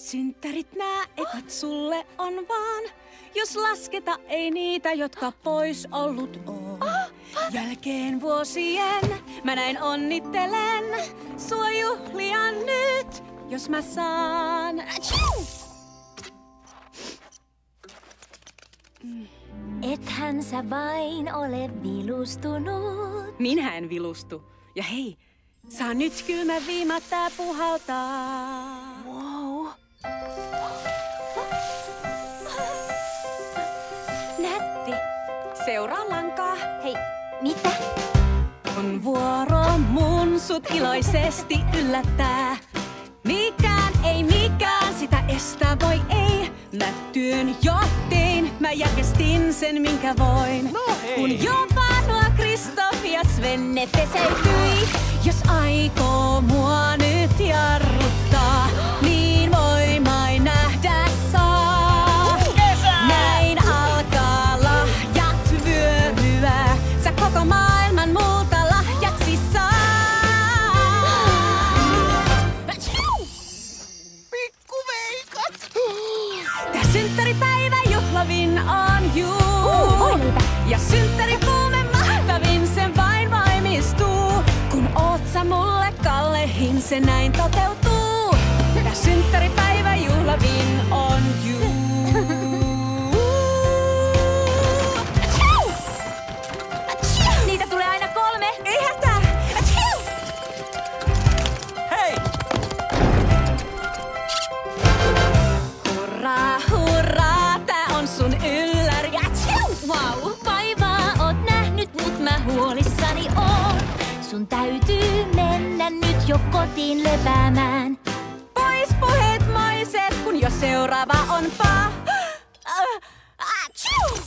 Synttärit nää ekat sulle on vaan, jos lasketa ei niitä, jotka pois ollut on. Jälkeen vuosien mä näin onnittelen sua juhlia nyt, jos mä saan. Ethän sä vain ole vilustunut. Minä en vilustu. Ja hei, saa nyt kylmä viima tää puhaltaa. Seuraa lankaa. Hei, mitä? On vuoro mun sut iloisesti yllättää. Mikään ei mikään sitä estä voi ei. Mä työn jo tein, mä järjestin sen minkä voin. No hei. Kun jopa nuo Kristoff ja Svenne peseytyi. Jos aikoo mua nyt jarruttaa, on juu. Uu, voileipä. Ja synttäripuume mahtavin sen vain voimistuu. Kun oot sä mulle kallehin, se näin toteutuu. Sun täytyy mennä nyt jo kotiin lepäämään. Pois puheet maiset, kun jo seuraava on. Atsiu!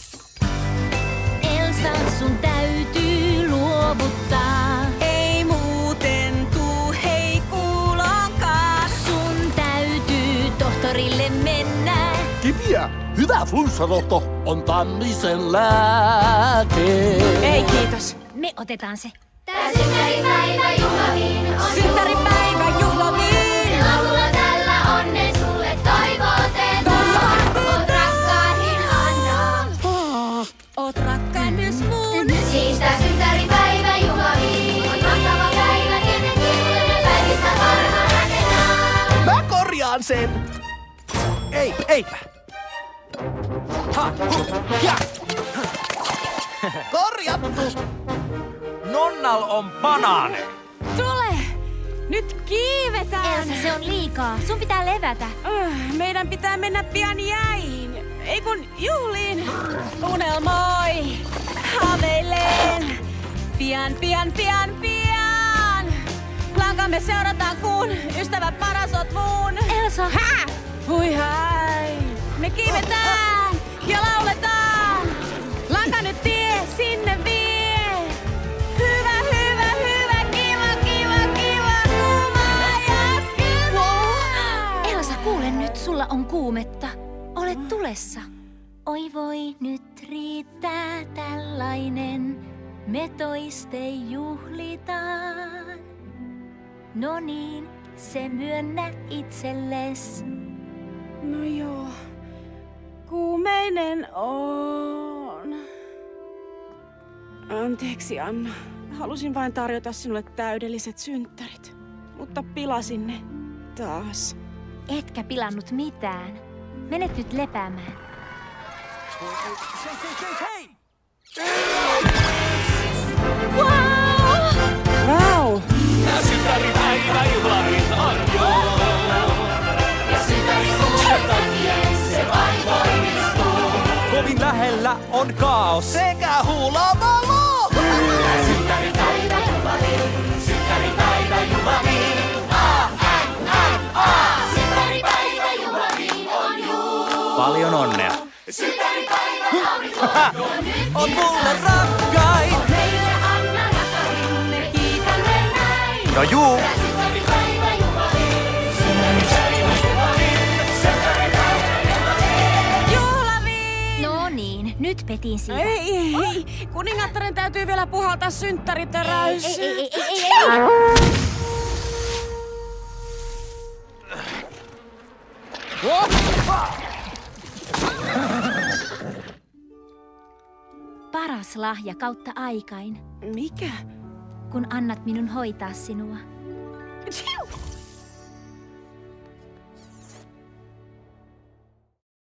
Elsa, sun täytyy luovuttaa. Ei muuten tuu hei kuulonkaan. Sun täytyy tohtorille mennä. Kipiä, hyvä flunssarohto on Tannisen lääke. Ei kiitos. Me otetaan se. Synttäripäivä juhlaviin on Synttäripäivä juhlaviin. Laululla tällä onnen sulle toivotetaan. Oot rakkaihin anna. Oot rakkain myös mun. Siis tää synttäripäivä juhlaviin on mahtava päivä tietenkin. Päivistä parhaan rakennan. Mä korjaan sen! Ei, eipä! Ha, hu, ja. Korjattu! Nonnal on banaane! Tule! Nyt kiivetään. Elsa, se on liikaa. Sun pitää levätä. Äh, Meidän pitää mennä pian jäihin. Ei kun juhliin. Unelmoi. Haaveilen. Pian, pian, pian, pian. Lankamme seurataan kun ystävä paras oot mun. Elsa, Hä? Hui hai. Me kiivetään nyt, sulla on kuumetta. Olet tulessa. Oi voi, nyt riittää tällainen. Me toiste juhlitaan. No niin, se myönnä itselles. No joo, kuumeinen on. Anteeksi Anna, halusin vain tarjota sinulle täydelliset synttärit, mutta pilasin ne taas. Etkä pilannut mitään. Menet nyt lepäämään. Hei! Ja se vain voimistuu. Kovin lähellä on kaos. Sekä huulavalo! Synttäripäivä juhlaviin, synttäripäivä juhlaviin. A, Synttäripäivä aurinko on nyt On mulle rakkain. meille anna kiitämme näin. No juu. No niin, nyt petin siitä. Ei, ei, ei. Kuningattaren täytyy vielä puhaltaa synttäritöräys. ei, ei, ei, ei, ei. paras lahja kautta aikain. Mikä? Kun annat minun hoitaa sinua.